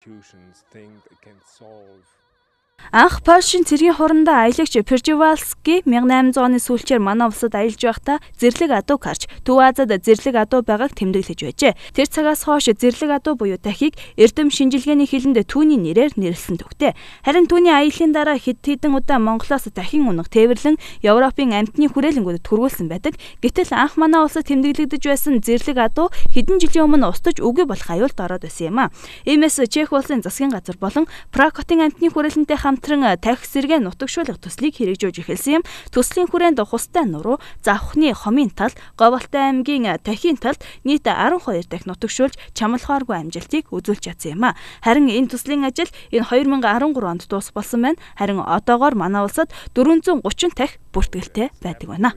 institutions think they can solve Анх Польшийн цэргийн хурандаа аялагч Пржевалски 1800 оны сүүлчээр манай улсад аялж байхдаа зэрлэг адуу карч Төв Азад зэрлэг адуу байгааг тэмдэглэж байжээ. Тэр цагаас хойш зэрлэг адуу буюу дахийг эрдэм шинжилгээний хилэнд түүний нэрээр нэрлсэн төгтөө. Харин түүний аяллаа дараа хэд хэдэн удаа Монголоос дахин унах тээвэрлэн Европын амтны хүрээлэнгүүдэд түргүүлсэн байдаг. Гэтэл анх манай улсад тэмдэглэгдэж байсан зэрлэг адуу хэдэн жилийн өмнө устж үгүй болох аюулд ороод байсан юм а. Иймээс Чех улсын засгийн газар болон Праг хотын амтны хүрээлэнтэй хамтран тахих сэргээ нутагшуулах төслийг хэрэгжүүлж эхэлсэн юм. Төслийн хүрээнд хустай нуруу, завхны хомын тал, Говьолтой аймгийн тахийн талд нийт 12 дахь нутагшуулж чамлахааргүй амжилтыг үзүүлж чадсан юм а. Харин энэ төслийн ажил энэ 2013 онд дуус болсон байна. Харин одоогоор манай улсад 430 тахь бүртгэлтэй байдаг байна.